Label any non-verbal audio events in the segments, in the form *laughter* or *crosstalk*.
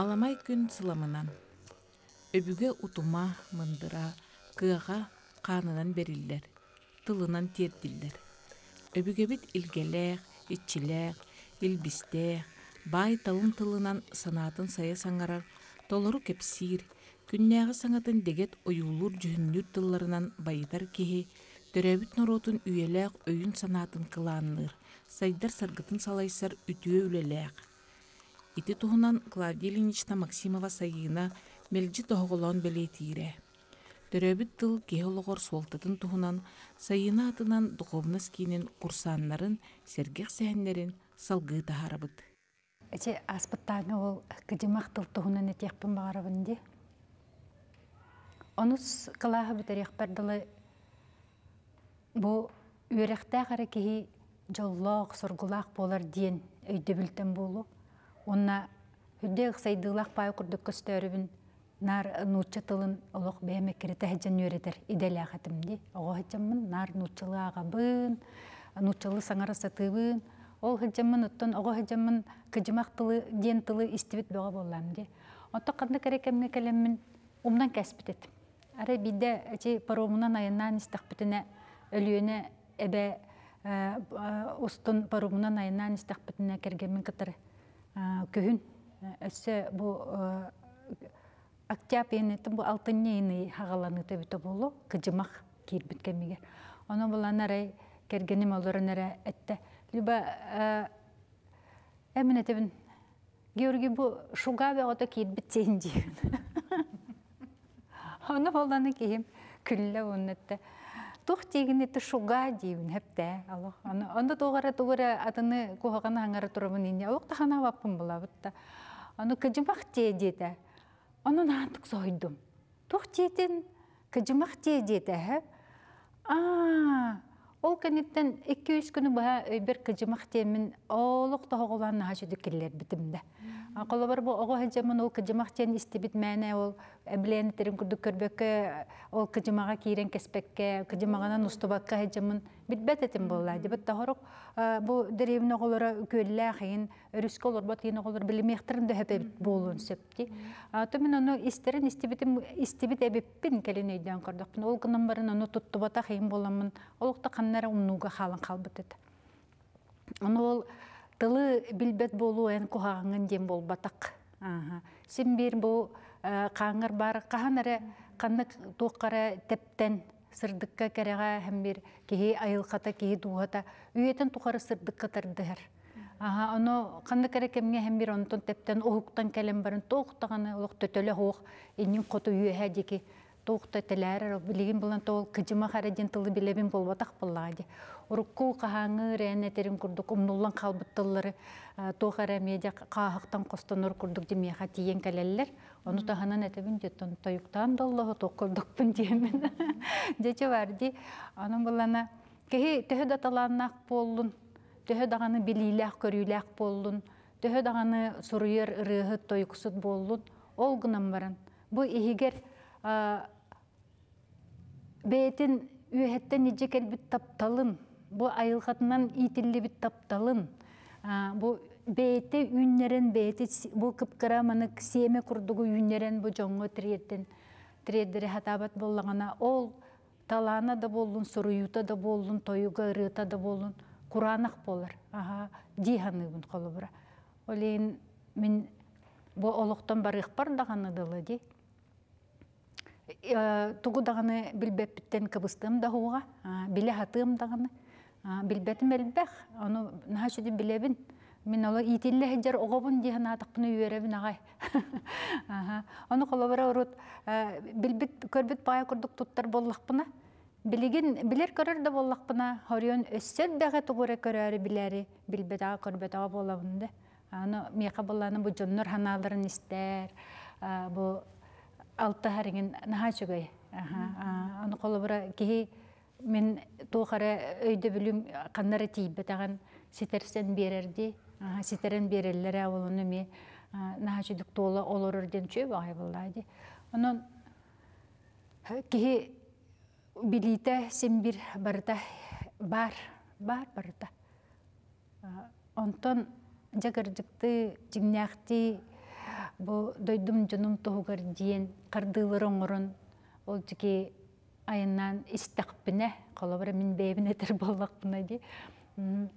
Аламай күн сыламынан. Өбүге утума, мындыра, кыаға қанынан бериллер, тылынан тердиллер. Өбүге бит илгелег, итчилег, илбистег, бай талын тылынан санатын сая саңарар, толору кепсир, күннәғы саңатын дегет ойулур жүхіннүр тылларынан байытар кеһи, төрөбүт норотун үйелег өйүн санатын кылаанныр, сайдар саргытын салайсар үтүө үлелег. Ити туһунан Клавдия Ильинична Максимова сайына мелжи тоһоголон белетире. Төрөбүт тыл кеһологор суолтатын туһунан сайына атынан духовноскийнин курсаннарын, сергех сэхэннерин салгыы таһарабыт. Эче аспыттагы ол кыжымак тыл туһунан этиякпын багарабын ди. Онус кылааһы бүтерек бардылы бу үөрехтää кара киһи жоллоох соргулаах болар диэн өйдө билтен болу. Онна хүдде сайдылах пай курдук көстөрүбүн нар нууча тылын олох бэме кирите хаджан үөретер иделяхатым ди. Ого хаджаммын нар нуучалыага бын, нуучалы саңара сатыбын. Ол хаджаммын оттон ого хаджаммын кыжымак тылы диэн тылы истибит бөга боллам ди. Отто кандай керекемне келеммин умдан кәспит этим. Ара бидде эти паромунан айынан истахпитине өлүөнө эбе устун паромунан айынан истахпитине кергемин кытыр көһүн өссө бу октябрь бу алтыннейны хагаланы төбүтө болу кыжымак кирбит кемигер. Оны буланарай кергеним олорун эре этте. Либо эмин этебин Георгий бу шуга бе ото кирбит сен дийин. *laughs* Оны боланы кийим күлле оннетте. Тух тегин эти шуга дейбин хепте. Аллах. Оны тогара тогара атыны кухагана аңара турабын инде. Аллах тахана баппын булабытта. Оны кыжымак те дете. Оны наантык сойдум. Тух тетин кыжымак те дете хеп. А, ол кенеттен 2-3 күнү баha өйбер кыжымак темин олук тоголан нахашы дикеллер битимде. Колобар бу ого хажамын ол кыжымак тен истибит мәне ол эблен терин күрдүк көрбөккө ол кыжымага кирен кеспекке кыжымаганан устубакка хажамын битбет этим болла. Дебет тахорок бу деревне оголора көллә хин өрүскө олор бат ин оголор билемехтерин да хепе болун септи. Аты мен аны истерин истибитим истибит эбиппин келен өйдөн көрдөкпүн. Ол гынан барын аны туттубата хин боламын. Олукта каннара умнуга халын калбыт эт. Аны ол тылы билбет болу эн кухагын дем бол батак. Син бир бу каңыр бар. Каханары каннык туққара тептен сырдыкка керега һәм бир киһи айылката киһи дуһата үйетен тухары сырдыкка тардыһар. Аха, оно канды керекемге һәм бир онтон тептен оһуктан кәлем барын тоқтаганы олох төтөлө хоох иннин коту үйе дики тоқта теләр билеген булан тол кыжыма харадин тылы билебин болбатак буллади. Урукку кахаңы рәне терин курдук умнуллан калбыттыллары тохара медиа кахактан костонор курдук демеха тиен кәлелләр. Оны таханан этебин жеттон тоюктан доллого токурдукпун диемен. *laughs* Дече барди. Анын булана кеһи төһө даталаннак болдун. Төһө даганы билиләк көрүләк болдун. Төһө даганы суруер ырыһы тоюксут болдун. Ол гынан баран. Бу ихигер бәйтін үйәттен неже кәлбіт тапталын, бұ айылғатынан итілі бит тапталын, бұ бәйті үйнерен бәйті бұ кыпкыра манык семе күрдігі үйнерен бұ жоңғы тіредден тіреддері хатабат боллағана ол талана да болын, сұруюта да болын, тойуға ырыта да болын, құранақ болар. Аха, диханы бұн қолы бұра. Олейін мен олықтан барық бар дағаны дылы. Тугу даганы билбеппиттен кыбыстым да хуга биле хатым даганы билбетим элбэх ону нахачыды билебин мен ола итилле хеджер огобун дихан атакпыны үйеребин агай *laughs* ону колобара урут билбит көрбүт бая курдук туттар боллакпына билигин билер көрөр да боллакпына хорион өссет бэгэ тугуре көрөрү билери билбетага көрбетага болабын да. Аны мияка болланы бу жоннор ханааларын истер бу алты харingen нахачыгай. Аны қолыбыра кихи мен туғара өйді білім қаннары тейбетаған сетерсен берерді, сетерен берелер ауылыны ме нахачыдық толы олырырден чөй бағай болады. Онын кихи билите сен бір барда бар, бар барда. Онтон жагыржыкты, жигняхты, бу дойдум жонум туһугар диен кардыылыр оҥорун ол тики айынан истакпине колобра мин бэбин этер боллакпына ди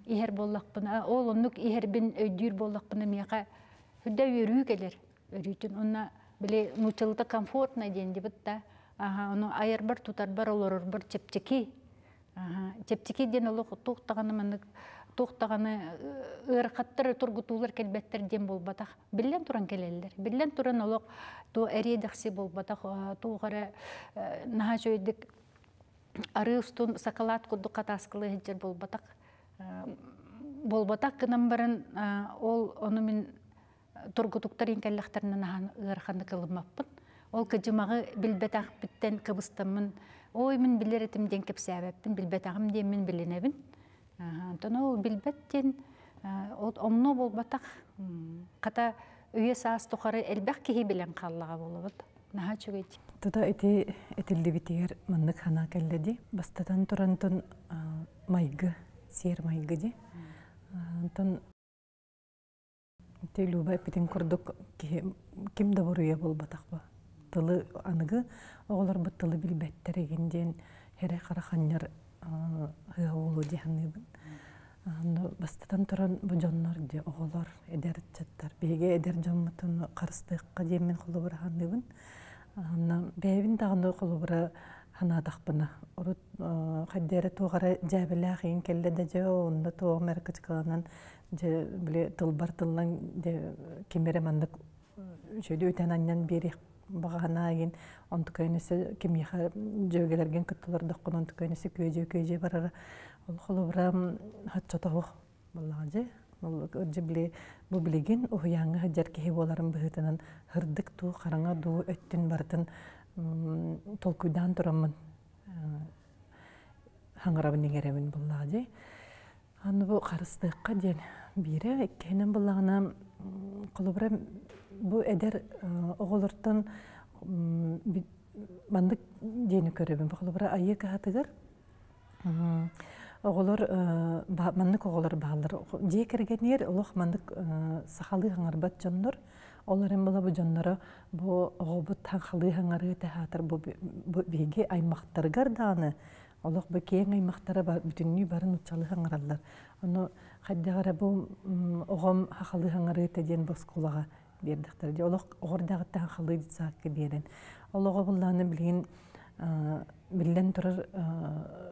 ихер боллакпына ол оннук ихербин өйдүүр боллакпына мияка хүдэ өрүү келер. Өрүүтүн онна биле мучылыта комфортно диен дибит да аха ону айырбар тутарбар олорорбар чепчеки Аха, чепчеки ден олох туктаганы манык туктаганы ыркаттыр тургутуулар келбеттер ден болбатах. Биллен туран келелер биллен туран олох ту эриедакси болбатах. Тугара наха жойдик ары устун сакалат кудду катаскылы хеджер болбатак болбатак кынан барын ол ону мен тургутуктар инкеллехтеринен нахан ырханы кылымаппын. Ол кыжымагы билбетах биттен кыбыстамын. Ой мен билер этим ден кепсәбәппин билбетагым ден мен билинебин онтон ол билбеттен ол омно болбатак ката үйе саас тухары элбэх киһи билен халлага болобут наха чугейт Тута эти этилдибитигер маннык хана келледи. Бастатан турантын майгы, сер майгы ди. Антон те люба эпитин курдук ким да буруя болбатакпа. Тылы аныгы оголор бу тылы билбеттер эгенден хере ыга болуу диханыбын бастадан туран божоннор же оголор эдер чаттар бээге эдер жоммутун карыстыкка жемин колубураханыбын анан бээбин дагы колубура ханаатакпына урут кайдеэре туугара жаабиле кыйын келле да же онда тууга меркычкаланан же биле тылбар тыллан же кимере мындык үчөйдү үтөн аннан бирих багана ин онту көйнөсө ким яха жөгелерген кыттылар доккон онту көйнөсө көйжө көйжө барара. Ол холубра хатчотох баллага же ол биле бу билеген уяңы хаджар кеһи боларын быһытынан хырдык туу караңа дуу өттүн бартын толкуйдан тураммын хаңарабын еңеребин буллага же аны бу карыстыкка диен бире эккенен буллагана колубра бу эдер оголортон мандык диени көрөбүн колубра айы каатыгар оголор маннык оголор баалар дие кергенер олох мандык сахалы хаңарбат жоннор олар эм бу жонноро бу оҕобут таңхалы хаңары тэхаатар бу биги аймактаргар дааны. Олох бу кең аймактары бүтүннүү барын учалы хаңараллар ону хайдагара бу оҕом хахалы хаңары теден боскулага бердиктер де олох оҕордагы таңхалы дитсаакка берен олого буллааны билигин биллен турар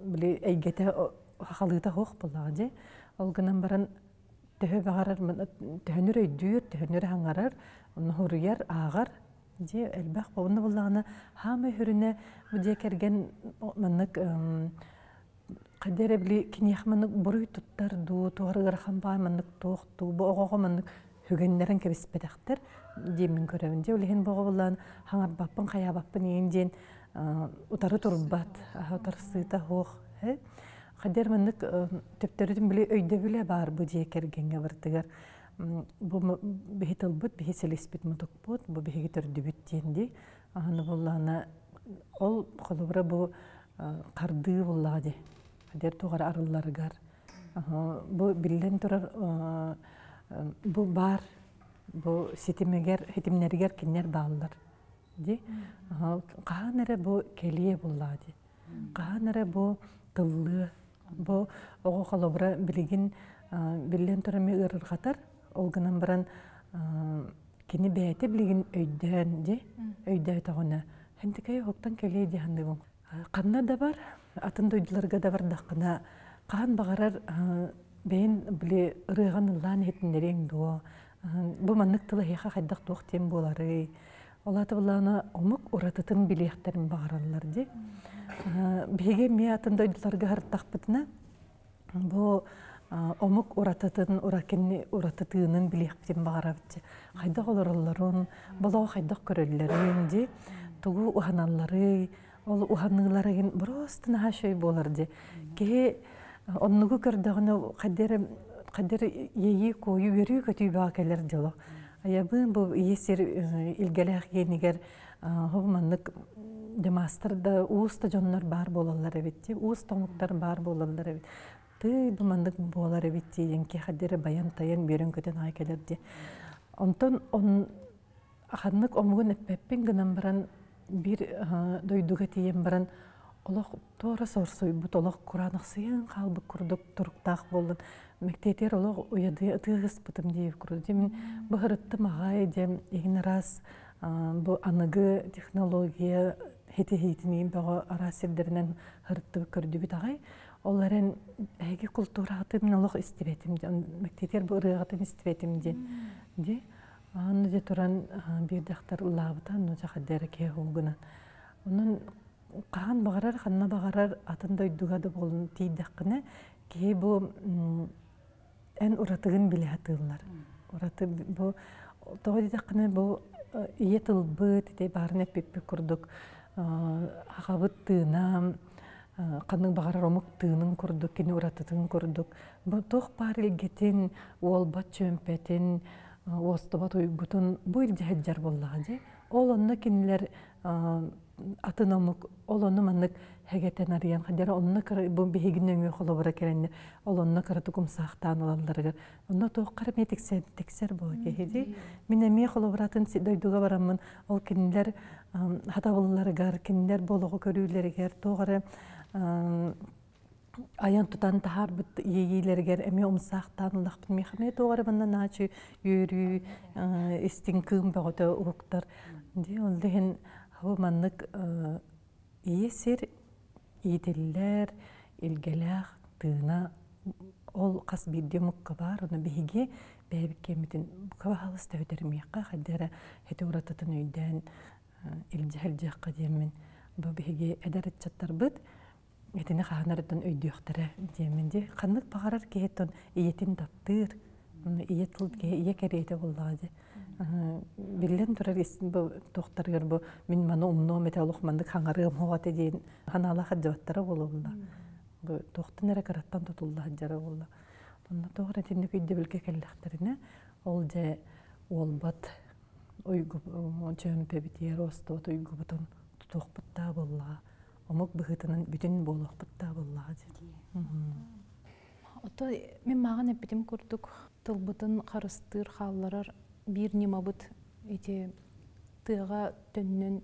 били эйгете хахалыыта хуох буллага же ол гынан баран төһө бағарар төһөнүр өйдүүр төһөнүр хаңарар онно хуруяр аагар же элбэх бовунна буллагана хама хүрүнэ бу керген маннык кадере били киниахманнык буруй туттар дуу тугарыгархан баа маннык туохту бу огого маннык хүгеннерен кебиспедактер диэмин көрөбүн же улихин бого буллаан хаңарбаппын хаябаппын иин диэн утары турбат утары сыыта хуох Хадер маннык төптөрүтүн биле өйдө биле бар бу дие кергенге бартыгар. Бу бихител бут бихи селеспит мутук бут, бу бихи төрдүбүт диенди. Аны буллана ол колубра бу карды буллади. Хадер тугар арылларыгар. Бу биллен турар бу бар бу ситимегер хитимнергер киннер бааллар. Ди. Каанере бу келие буллади. Каанере бу тыллы Бу ого холобра билигин биллен турами ырыргатар ол гынан баран кини бәйте билигин өйдән же өйдә тагына хентикай хоктан келе ди бу канна да бар атын дойдуларга да бар дакына кан багарар бен биле ырыган лан хетнерең дуо. Бу маннык тылы хеха хайдак туох тем болары. Олаты булана омук уратытын билехтерин багараллар ди беге ме атын дойдуларга хартакпытына бу омук урататын уракенни уратытыынын билехпитин багарабытчы хайдак олороллорун болоо хайдак көрөллөрүн ди тугу уханаллары ол уханыларыгин просто нахашой болар ди ке оннугу көрдөгүнө кадер кадер еи кою берүү көтүү баа келер дило аябын бу иесер илгелех енигер хобманнык демастерда ууста жоннор бар болалар эбит уус тоңуттар бар болалар эбит. Ты бумандык болар эбит ки хадере баян таян берен көтен ай келерди онтон он ханнык омугун эппеппин гынан баран бир дойдуга тиен баран олох тоора сорсуйбут олох куранаксыйын халбык курдук туруктаах болдун мектетер олох уяды ытыыспытым диэбит курдук демин быһырыттым агай дем игин раз бу аныгы технология хити хитинин бага ара сирдеринен хырытты көрдүбүт агай оларен эги культураты мен олох истибетим мектетер бу ырыагатын истибетим ди ди аны де туран бир дахтар улаабыта ну жахаддер ке хугунан онун каан багарар ханна багарар атын дойдуга да болун тииддаккыны кээ бу эн уратыгын билеатыыллар ураты бу того дидаккыны бу ие тылбыт ите баарын эппиппи курдук хахабыт тыына канның багарар омук тыынын курдук кини уратытын курдук. Бу туох баар илгетин уолбат чөмпетин уостобот уйгутун бу илдиһэджар боллаҕа дии ол онно кинилер атын омук ол онно маннык хэгетен арыян хадьара онно бу биһигин өҥүө холобура керенне ол онно кыраты кумсаахтаан олалларыгар. Онно туох кара ме тиксер тиксер була кеһиди мин эмие холобуратын дойдуга бараммын ол кинилер хатабылларыгар кинилер болоху көрүүлеригер туогара аян тутан тахар бут иегилергер эме умсахтан лахпын мехме тоғары банна начы юрü истин кым бөгөтө уктар ди ол дехен хау маннык иесер иителлер илгелах тыына ол кас бирде мукка бар оны биһиги бэбик кемитин бука халыс төйдермиякка хаддера хете урататын үйден илжахал жакка диемин бу биһиги эдеритчаттар быт Этини хаанарыттан өйдүөхтәрә диэменди. Ханнык багарар киһеттон иетин таптыр. Ие тыл ие керейте буллага Биллен турар бу тохтаргар бу мин маны умно мете олух мандык хаңарыгым хоғаты дейін ханала хаджабаттара болуылла. Бу тохтын эре караттан тутулла хаджара болла. Онна тоғыр этинни күйді білге келләхтеріне ол же олбат ойгу чөмпе битер остот ойгу бутун тутуқпытта болла омук быһытынан бүтүн буолуохпутта боллаға ди. Ото мен маған эппитим курдук тылбытын харыстыр халларар бир нимабыт ити тыга төннүн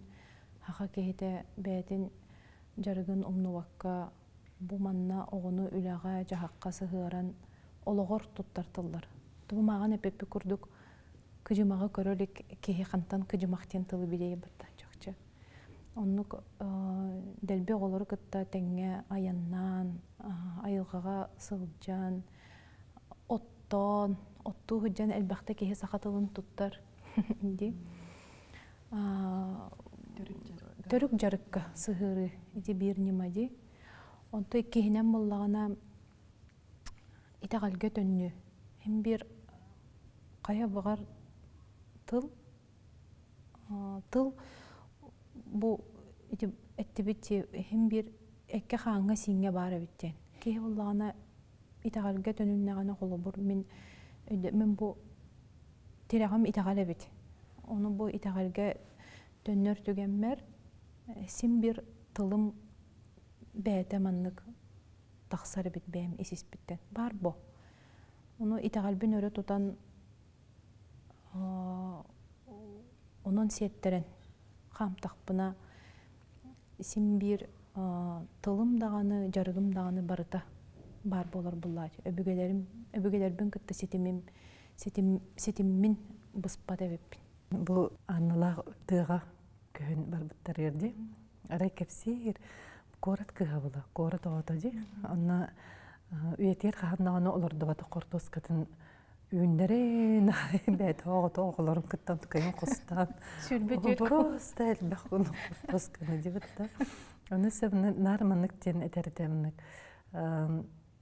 ахакете бэтин жарыгын акка маа огону үлага жахакка жаааыырын ологор туттартыллар. Маанпеи курдук кыжымага көрөлик кехи хантан кыжымактен тылы билейбатта чокчу оннук э, дэлби оголору кытта теңе кыжыабетееаянан айылгага сыжан оттон отту худжан элбахта кеһи сахатылын туттар. Ди. Төрүк жарыкка сыһыры ити бир нима ди. Онто кеһинен боллагана итагалга төннү. Хем бир кая багар тыл тыл бу ити эттибити хем бир экке хааңга сиңге бара биттен. Кеһи боллагана итагалга төнүннагана холобур мен мен бу тирагам итагал бит. Оны бу итагалга төннөр түгенмер син бир тылым бәәтә маннык тахсары бит бәм исис биттен. Бар бу. Оны итагал бин өрө тутан онон сеттерен хам тахпына син бир тылым даганы жарыгым даганы барыта бар болар буллар. Өбүгелерим өбүгелербин кытта сетимим сетим сетиммин быспат эбеппин. Бу аннала тыга көһүн барбыттар ерди. Арай кепсир корат кыга була. Корат оото ди. Анна үйетер ханнаганы олорду бата кортоскатын үйүндерен *laughs* бәт оото оголорун кыттан tukayın костан. Сүрбөтөр. Просто элбэх куну кортосканы ди битта. Оны себне нарманнык тен этердемник.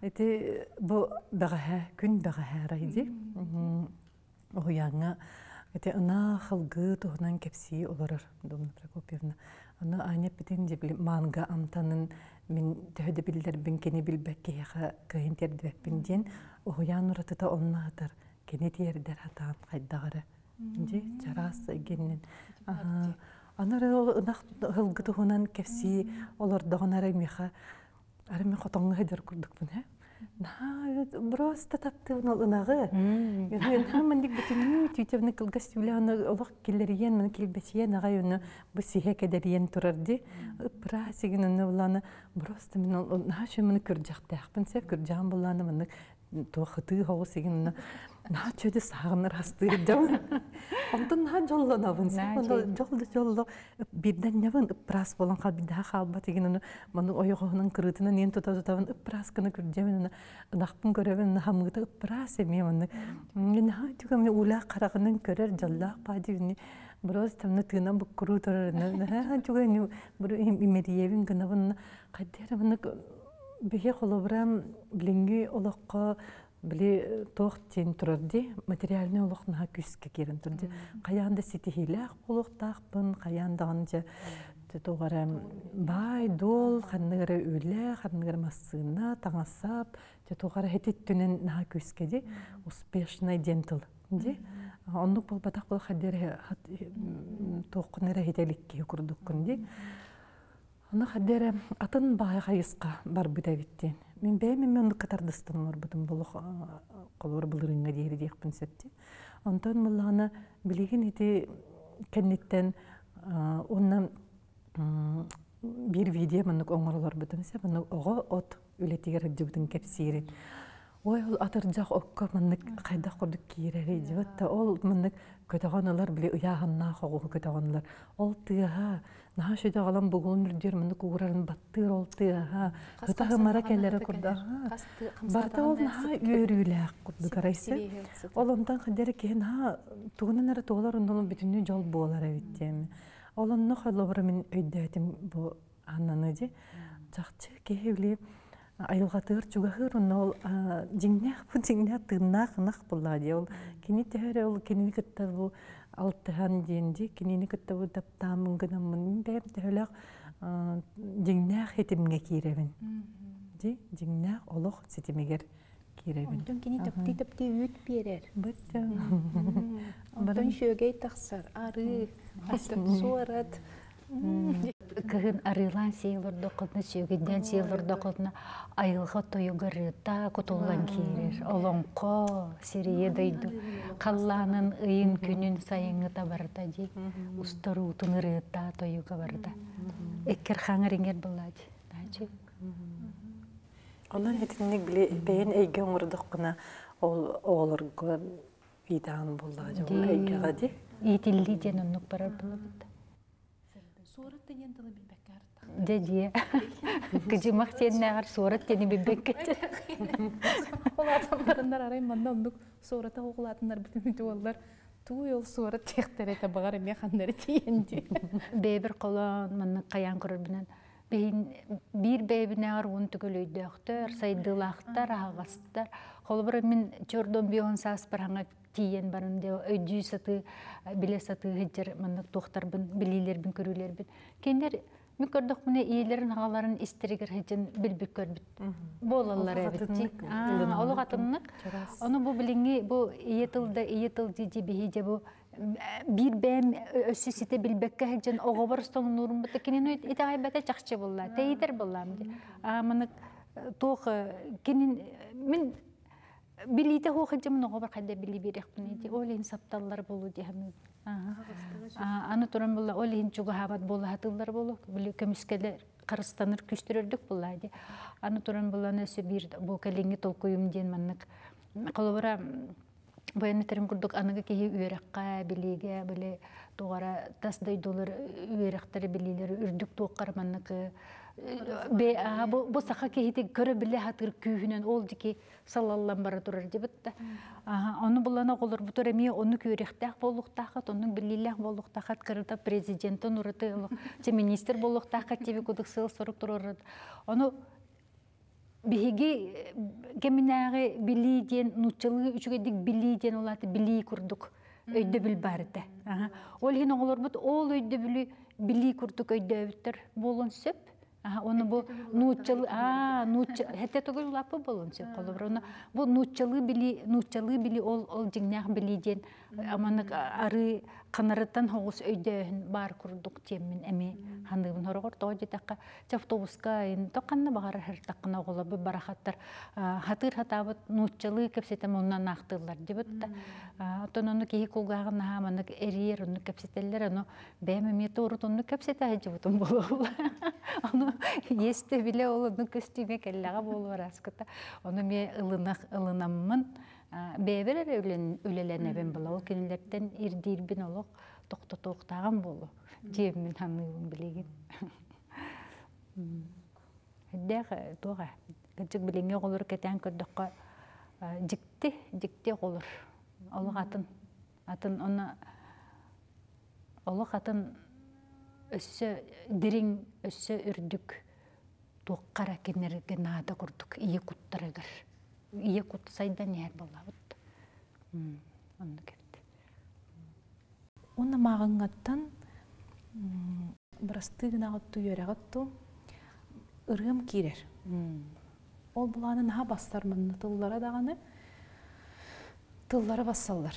эти бу багаха күн багаха райди ояңа эти ына хылгы туһунан кепси олорор домна прокопьевна Аны аня битин дебли манга амтанын мен төһөдө биллербин кени билбек кеха кыйын тердебеппин диен уян уратыта оннаатар кени тиердер хатаан хайдагары. Ди жарас геннен. Анары ол ынах хылгытыгынан кепси олар догонары меха ары мен хотоңга хедер курдукпун, хэ? На, просто тапты ол ынагы. Мен хамандик битин түйтевне кылгас юляны олох киллериен мен килбесиен агай уны бу сихе кедериен турарди. Пра сиген уны уланы просто мен ол на ше мен күржактахпын сеп күржам буланы мен то хыты хого сиген уны на чөдө сагыныр асты дем. Онтон на жолланабын сеп жолду жолду бирден небен прас болон кал бидаа халба уны мен ойогонун кырытынан ен тута тутабын прас кына күржемен уны нахпын көрөбүн хамгыта прас эме мен мен ха түгө мен ула карагынын көрөр жоллак падивни Брос тамна тына бу куру торар на түгө ни бу имериевин гына бун кадер мен бихе холобрам блинги олоққа били тоқ тен турарди материальный олоқнаha күскө кирин турди. Каянда ситихилах олоқтақпын каяндаган же тугара бай дол ханныгара үле ханныгара массына таңасап же тугара хетиттүнен наha күскө ди успешный дентал ди. Оннук бол батак бол хаддер тоқкунера хителикке курдуккун Аны хаддере атын баай хайыска бар бита биттен. Мен бәй мен мен катардыстым бар бутун болох колор булырыңга дейри дейкпин септи. Онтон мулланы билеген ити кеннеттен онна бир видео мен оңорлар бутун сеп, аны ого от үлетигер дигдин кепсирин. Ой, ол атыржақ окко маннык кайда курдук дибатта ол маннык көтөгөнөлөр биле уяганна хогу көтөгөнөлөр. Ол тыга наха шөйдө алам бугун үрдер маннык угурарын баттыр ол тыга. Кытагы мара келлере курда. Барта ол наха үйрүләк курдук арайсы. Ол онтан кадер кен ха тугунан ара ондон бүтүнү жол эбиттем. Ол онно мен өйдөтим бу аннаны ди. Айылгатыр чугахыр онно ол жиңнах *laughs* бу жиңнах тыннах нах булла ди. Ол кини төһөрө ол кини кытта бу алтыхан диенди кинини кытта бу таптамын гына мын бэм төһөлөк жиңнах хетимге киребин ди жиңнах олох ситимигер киребин Онтон кини топти топти үт берер. бытта *laughs* Онтон шөгей тахсар, ары, суарат. Кыһын арыылаан сиылыр доқотна сүйгенден сиылыр доқотна айылға тойугарыта кутуллан киирер. Олоңко сирие дойду. қаллаанын ыйын күнүн сайыңыта барда ди. Устаруутун ырыыта тойуга барда эккер хаңыриңер буллади дачы Онан хетинник биле бэйэн эйге оңордоққына ол оолорго идаан булла жол эйге гади итилли ден оннук барар булабыт. Суорат тенен тылы билбеккер. дедие кыжымак тиеннагар суорат тени бибеккет Олатандарындар арай манда ондук суората оғылатындар бүтін олар туй ол суорат тектер эте багар эме хандары тиенди. бэбир колон манны каян көрөрбүнен бир бэбинагар уун түгөлөйдөктөр сайдылаактар агастар холбура мен чордон бион саас бараңа тиен барым де өйдүү саты биле саты хеджер манны тухтарбын билилербин көрүүлербин кендер Мен көрдік міне иелерін ағаларын истеригер хеджен билбик көрбіт. Болалар эбитти. Олық атымнық. Оны бұл біліңі, бұл ие тылды, ие тылды жи бейде бұл бәм өссү сите билбекке хеджен оғобар стоң нурун бұты кенен өйт итағай бәті жақшы болла, тейдер боллам де. Амыны тоқ кенен мен билите хо хеджем оғобар қайда били берек бұны де. Олин сапталлар болу хәмі. Аны туран булла олин чуга хабат болла хатылдар болу. Били көміскелер қарыстаныр күстірердік болла де. Аны туран булла нөсі бир бұл кәленге толкуйым ден маннык. Қолыбыра Баян терим курдук аныга кеһи үөрекка билиге биле тугара тасдай долар үөректер билилер үрдүк туоккар маннык бе а бу бу саха кеһити көрө биле хатыр күүһүнөн ол дики салаллан бара турар аха ону булана голор бу тура ми ону күөректах болуктахат онун билилях болуктахат кырыта президенттен ураты же министр болуктахат тебе кудук сыл сорук турар ону биһиги кеминааги билии диэн нуччалыгы үчүгэдик билии диэн улааты билии курдук өйдө бил барыта. Ол хин оңолорбут ол өйдө били били курдук өйдөбүттөр болон сөп. Оны бу нууччалы, а, нуучча, хете түгел лапы болон сөп колобур. Оны бу нууччалы били, нууччалы били ол ол жиңнах били ден аманык ары канарыттан хогус өйдөһүн бар курдук теммин эми ханыбын хорогор тоо жетакка автобуска ин токканна багар хер таккана оголобу барахаттар хатыр хатабыт нууччалы кепсетем оннан актылар дебит да. Отон ону кихи кулгагын хаманык эриер ону кепсетеллер ону бэме мете урут ону кепсете хажыбытын болобул *laughs* ону есте биле ол ону көстүме келлага болу араскыта ону ме ылынак ылынаммын. Бэбер үлеленебен була ол кинилерден ирдирбин олох токтотуктаган болу. Жебимин ханыыбын билеген. Дәх туга гыжык билеңе голор кетен көрдөккө жикти жикти голор. Олуг атын. Атын оны олуг атын өссө дириң өссө үрдүк туоккара кенерге наада курдук ие куттарыгар. Ие кут сайдан яр болабыт. Онны кепти. Уна мағыңаттан бырастыгынағытту йөрәғытту ырым кирер. Ол бұланы наға бастар мұнны тыллара дағаны тыллары бассалар.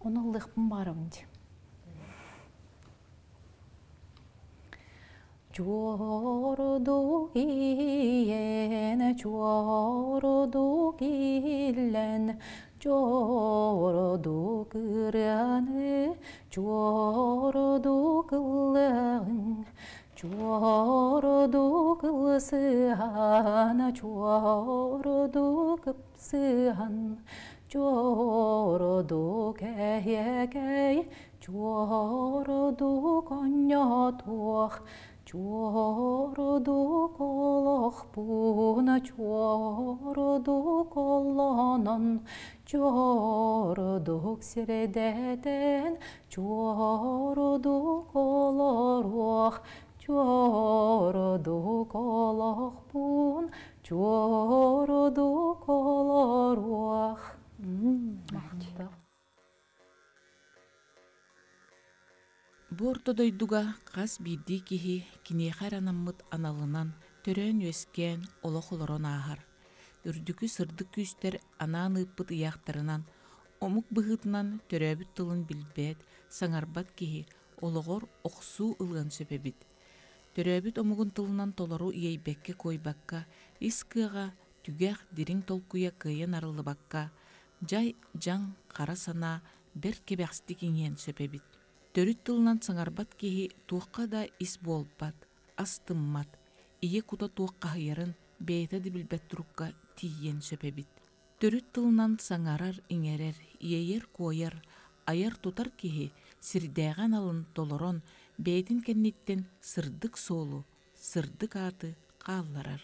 Оны лықпын барым ди. Çordu giyen, çordu gillen, çordu kıranı, çordu kılın, çordu kılsıhan, çordu kıpsıhan, çordu kehye key, çordu konya tuğ, чорду колох пуна, чорду колонон, чорду сиредетен, чорду колоруах, чорду колох пун, чорду колоруах. Бу ортодойдуга кас бирди киһи киниэхэр анаммыт аналынан төрөн үөскээн олох олорон аахар. Үрдүкү сырдык күстер анаан ыыппыт ыяхтарынан, омук быһытынан төрөөбүт тылын билбэт, саңарбат киһи ологор охсуу ылыан сөпебит. Төрөөбүт омугун тылынан толору иейбекке койбакка, ис кыага түгэх дириң толкуя кыйын арылыбакка, жай жаң кара санаа бер. Төрүт тылынан саңарбат киһи туаққа да ис болбат, астыммат, ие кута туаққа хайырын бейті дибилбет турукка тиен сөпебит. Төрүт тылынан саңарар иңерер, иейер койер, аяр тутар киһи сирдээған алын толорон бейтин кенниттен сырдык соолу, сырдык аты қалларар.